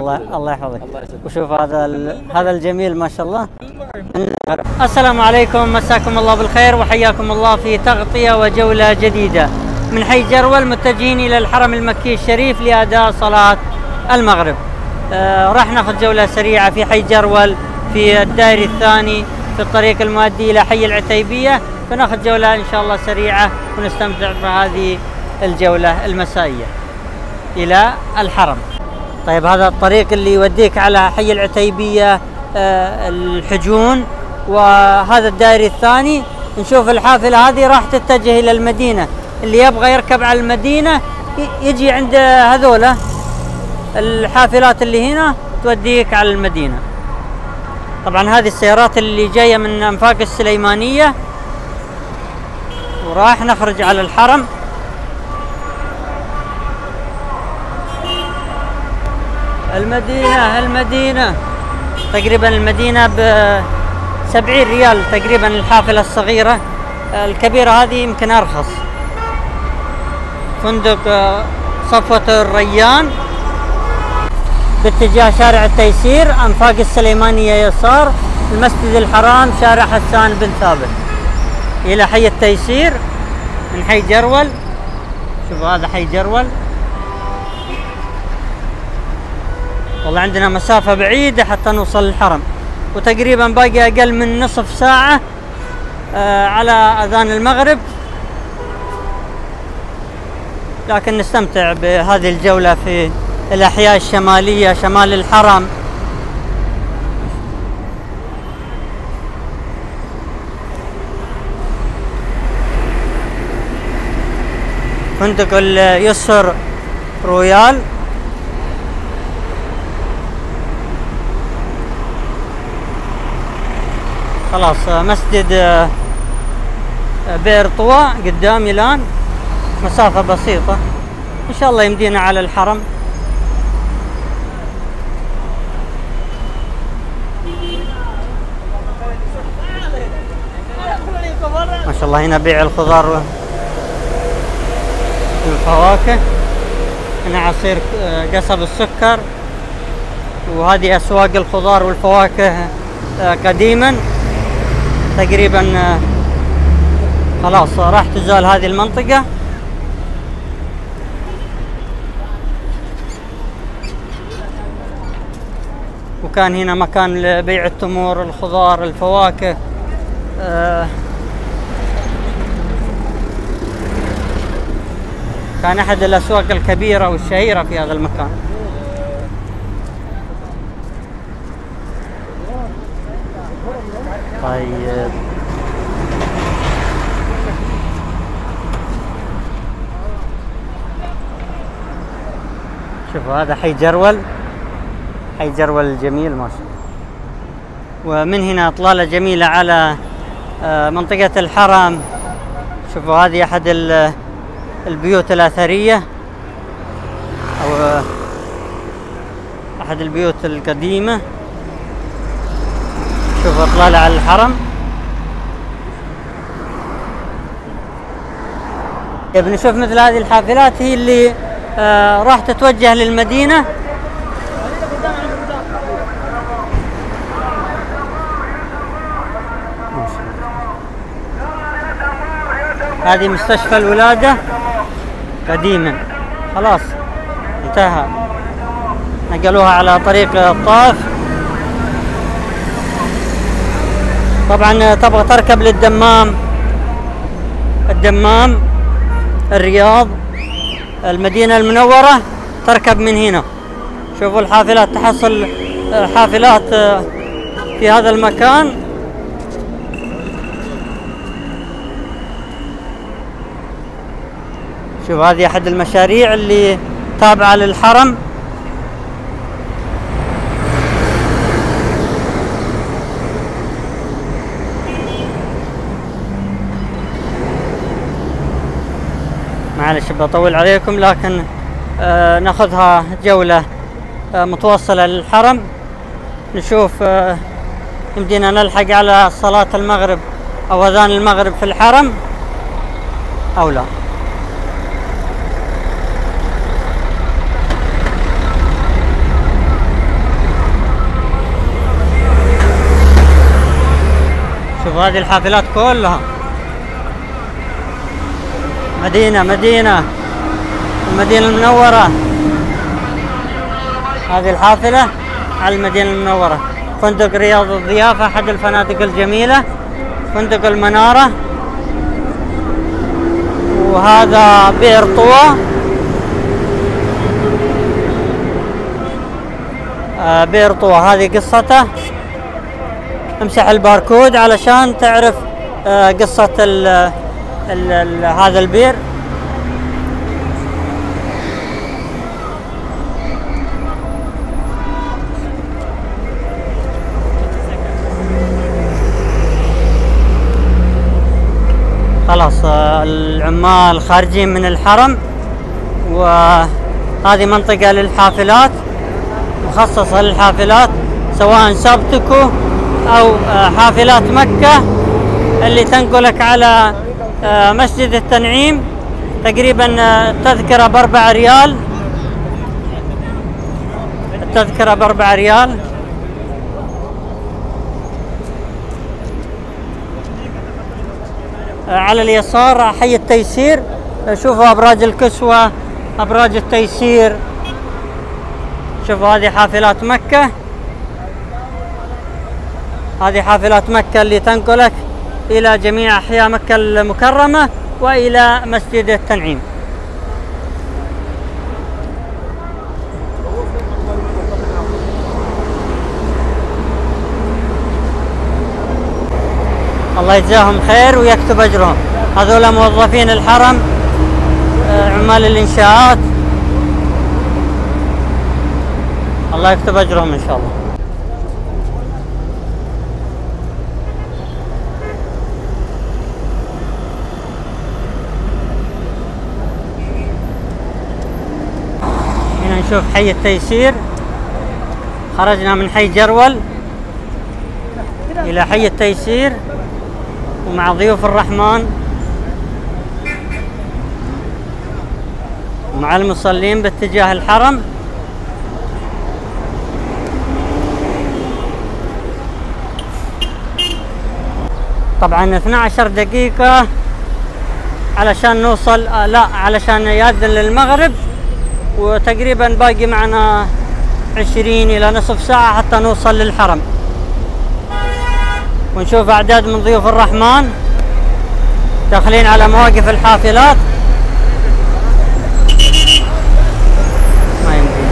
الله الله يحفظك. وشوف هذا هذا الجميل ما شاء الله. السلام عليكم. مساكم الله بالخير وحياكم الله في تغطية وجولة جديدة. من حي جرول متجهين إلى الحرم المكي الشريف لأداء صلاة المغرب. آه راح ناخذ جولة سريعة في حي جرول في الدائري الثاني في الطريق المؤدي إلى حي العتيبية. فناخذ جولة إن شاء الله سريعة ونستمتع بهذه الجولة المسائية إلى الحرم. طيب هذا الطريق اللي يوديك على حي العتيبية آه، الحجون. وهذا الدائري الثاني نشوف الحافلة هذه راح تتجه إلى المدينة. اللي يبغى يركب على المدينة يجي عند هذولا. الحافلات اللي هنا توديك على المدينة. طبعا هذه السيارات اللي جاية من أنفاق السليمانية. وراح نخرج على الحرم. المدينة المدينة تقريبا المدينة ب 70 ريال تقريبا الحافلة الصغيرة. الكبيرة هذه يمكن أرخص. فندق آه، صفوة الريان. باتجاه شارع التيسير أنفاق السليمانية يسار المسجد الحرام شارع حسان بن ثابت. إلى حي التيسير من حي جرول. شوفوا هذا حي جرول. والله عندنا مسافة بعيدة حتى نوصل الحرم. وتقريبا باقي أقل من نصف ساعة آه على أذان المغرب. لكن نستمتع بهذه الجولة في الأحياء الشمالية شمال الحرم. فندق اليسر رويال. خلاص مسجد آه، بئر طوى قدامي الآن مسافة بسيطة. إن شاء الله يمدينا على الحرم. ما شاء الله هنا بيع الخضار والفواكه هنا عصير آه، قصب السكر. وهذه أسواق الخضار والفواكه آه، قديما. تقريبا آه، خلاص راح تزال هذه المنطقة. وكان هنا مكان لبيع التمور الخضار الفواكه كان أحد الأسواق الكبيرة والشهيرة في هذا المكان. طيب. شوفوا هذا حي جرول. حي جرول الجميل ما شاء الله. ومن هنا اطلاله جميلة على آه، منطقة الحرم. شوفوا هذه أحد البيوت الأثرية أو آه، أحد البيوت القديمة. شوفوا إطلالة على الحرم. بنشوف مثل هذه الحافلات هي اللي آه راح تتوجه للمدينة. هذه مستشفى الولادة. قديما. خلاص انتهى. نقلوها على طريق الطاف طبعا تبغى تركب للدمام. الدمام الرياض المدينة المنورة تركب من هنا. شوفوا الحافلات تحصل حافلات في هذا المكان. شوف هذه أحد المشاريع اللي تابعة للحرم. معلش بطول عليكم لكن آه نأخذها جولة آه، متوصلة للحرم. نشوف آه، يمدينا نلحق على صلاة المغرب أو أذان المغرب في الحرم أو لا. شوف هذه الحافلات كلها. مدينة مدينة. المدينة المنورة. هذه الحافلة على المدينة المنورة. فندق رياض الضيافة أحد الفنادق الجميلة. فندق المنارة. وهذا بئر طوى. آه بئر طوى. هذه قصته. امسح الباركود علشان تعرف آه قصة ال ال ال هذا البئر خلاص آه، العمال خارجين من الحرم وهذه منطقة للحافلات مخصصة للحافلات سواء سابتكو أو آه، حافلات مكة اللي تنقلك على آه، مسجد التنعيم تقريبا التذكرة بأربع ريال. التذكرة بأربع ريال. على اليسار حي التيسير. شوفوا أبراج الكسوة أبراج التيسير. شوفوا هذه حافلات مكة. هذه حافلات مكة اللي تنقلك إلى جميع أحياء مكة المكرمة وإلى مسجد التنعيم. الله يجزاهم خير ويكتب أجرهم. هذول موظفين الحرم آه، عمال الإنشاءات. الله يكتب أجرهم إن شاء الله. نشوف حي التيسير. خرجنا من حي جرول إلى حي التيسير ومع ضيوف الرحمن مع المصلين باتجاه الحرم. طبعا 12 دقيقة علشان نوصل آه لا علشان يأذن للمغرب. وتقريبا باقي معنا 20 إلى نصف ساعة حتى نوصل للحرم. ونشوف أعداد من ضيوف الرحمن داخلين على مواقف الحافلات ما يمكن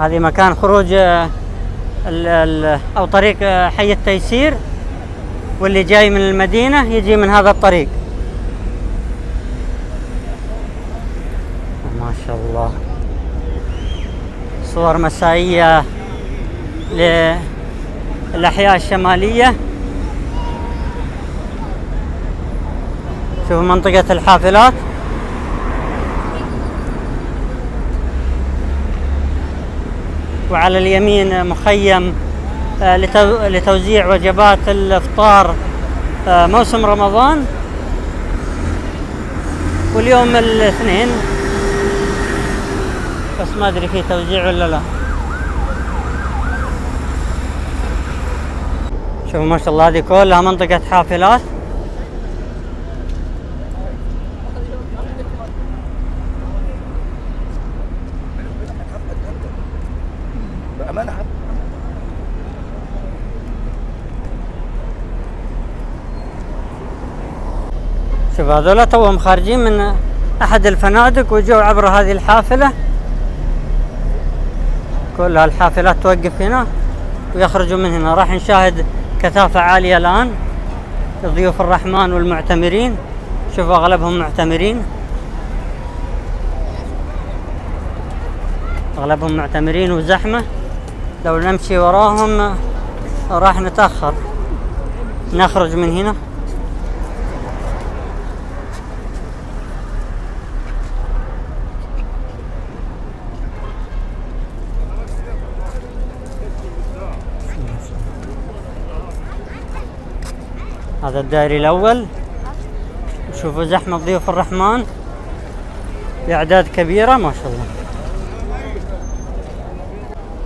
هذه مكان خروج آه، ال- ال- أو طريق آه، حي التيسير واللي جاي من المدينة يجي من هذا الطريق. ما شاء الله. صور مسائية للأحياء الشمالية. شوف منطقة الحافلات. وعلى اليمين مخيم آه، لتو- لتوزيع وجبات الافطار آه، موسم رمضان. واليوم الاثنين بس ما أدري في توزيع ولا لا. شوفوا ما شاء الله هذه كلها منطقة حافلات. شوف هذول توهم خارجين من أحد الفنادق وجوا عبر هذه الحافلة. كلها الحافلات توقف هنا ويخرجوا من هنا. راح نشاهد كثافة عالية الآن ضيوف الرحمن والمعتمرين. شوفوا أغلبهم معتمرين. أغلبهم معتمرين وزحمة. لو نمشي وراهم راح نتأخر. نخرج من هنا. هذا الدائري الأول. شوفوا زحمة ضيوف الرحمن. بأعداد كبيرة ما شاء الله.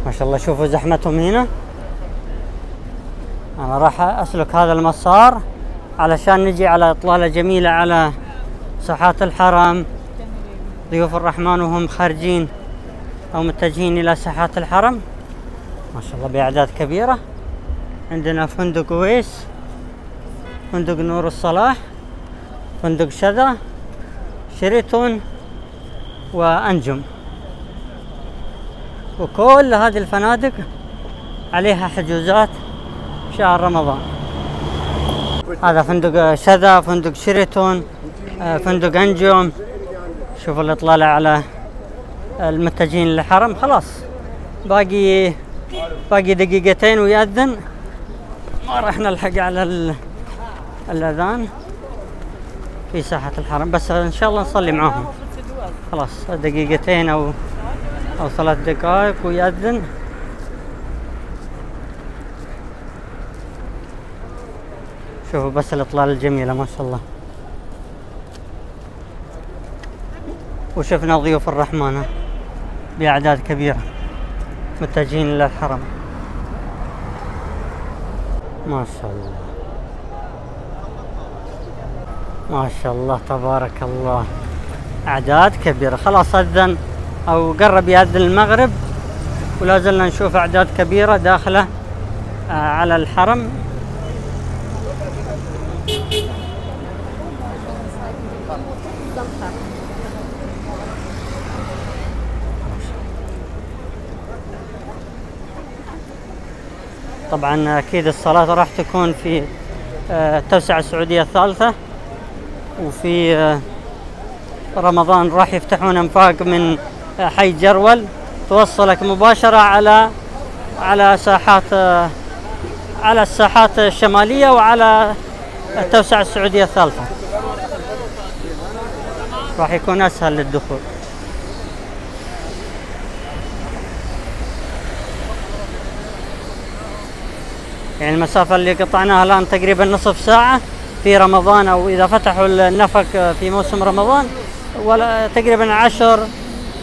ما شاء الله شوفوا زحمتهم هنا. أنا راح أسلك هذا المسار علشان نجي على إطلالة جميلة على ساحات الحرم. ضيوف الرحمن وهم خارجين أو متجهين إلى ساحات الحرم. ما شاء الله بأعداد كبيرة. عندنا فندق ويس. فندق نور الصلاح فندق شذا شيريتون وأنجم. وكل هذه الفنادق عليها حجوزات شهر رمضان. هذا فندق شذا فندق شيريتون آه، فندق أنجم. شوفوا الإطلالة على المتجهين للحرم. خلاص. باقي باقي دقيقتين ويأذن. ما راح نلحق على ال- الأذان في ساحة الحرم بس إن شاء الله نصلي معاهم. خلاص دقيقتين أو أو ثلاث دقائق ويأذن. شوفوا بس الإطلالة الجميلة ما شاء الله. وشفنا ضيوف الرحمن بأعداد كبيرة متجهين إلى الحرم. ما شاء الله. ما شاء الله تبارك الله. أعداد كبيرة. خلاص أذن أو قرب يأذن المغرب ولا زلنا نشوف أعداد كبيرة داخلة آه، على الحرم. طبعا أكيد الصلاة راح تكون في آه، التوسعة السعودية الثالثة. وفي آه، رمضان راح يفتحون أنفاق من آه، حي جرول. توصلك مباشرة على على ساحات آه، على الساحات الشمالية وعلى التوسعة السعودية الثالثة. راح يكون أسهل للدخول. يعني المسافة اللي قطعناها الآن تقريبا نصف ساعة. في رمضان أو إذا فتحوا النفق في موسم رمضان ولا تقريبا عشر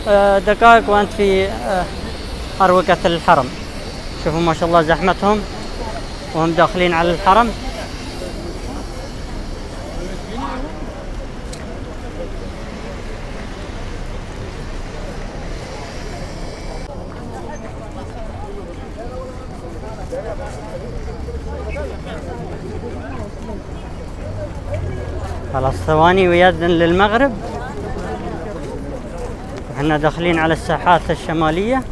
آه، دقائق وأنت في آه، أروقة الحرم. شوفوا ما شاء الله زحمتهم وهم داخلين على الحرم خلاص ثواني ويأذن للمغرب. إحنا داخلين على الساحات الشمالية.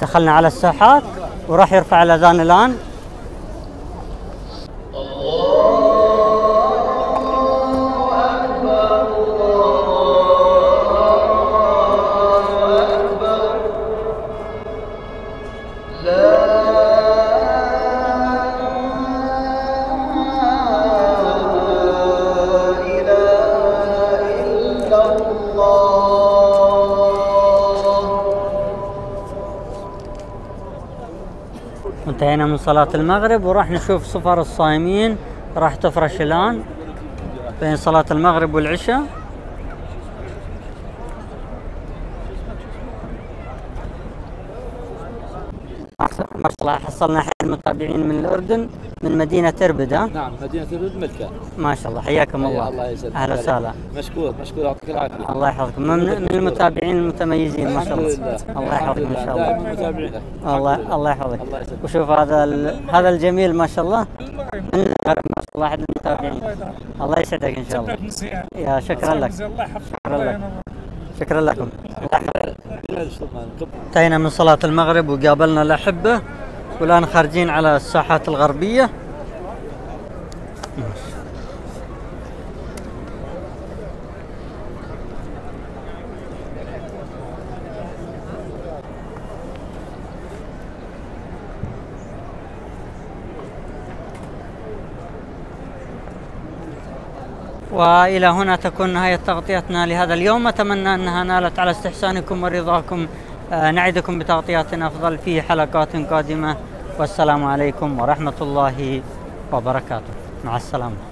دخلنا على الساحات وراح يرفع الأذان الآن. صلاة المغرب وراح نشوف صفر الصايمين راح تفرش الآن بين صلاة المغرب والعشاء حصلنا الحين متابعين من الأردن من مدينة إربد ها نعم مدينة الرد ملكة ما شاء الله حياكم الله. الله يسلمك أهلا وسهلا. مشكور مشكور يعطيك العافية. الله يحفظكم. من, من المتابعين المتميزين ما شاء الله. الله يحفظكم إن شاء الله. متابعينك. الله الله يحفظك. وشوف هذا هذا الجميل ما شاء الله. من ما شاء الله احد المتابعين. الله يسعدك إن شاء الله. يا شكرا لك. شكرا لك. شكرا لكم. انتهينا من صلاة المغرب وقابلنا الأحبة. والآن خارجين على الساحات الغربية. وإلى هنا تكون نهاية تغطيتنا لهذا اليوم. أتمنى أنها نالت على استحسانكم ورضاكم. نعدكم بتغطيات أفضل في حلقات قادمة والسلام عليكم ورحمة الله وبركاته. مع السلامة.